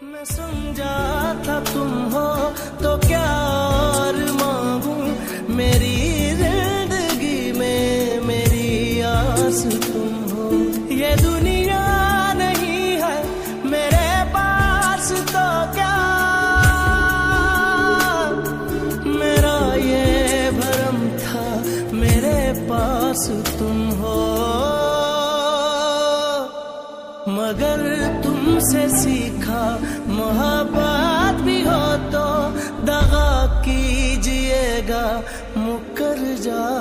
मैं समझा था तुम हो तो क्या मेरी ज़िंदगी में मेरी आस तुम हो। ये दुनिया नहीं है मेरे पास तो क्या? मेरा ये भरम था मेरे पास तुम हो। मगर तुमसे सीखा मोहब्बत भी हो तो दगा कीजिएगा मुकर जाइएगा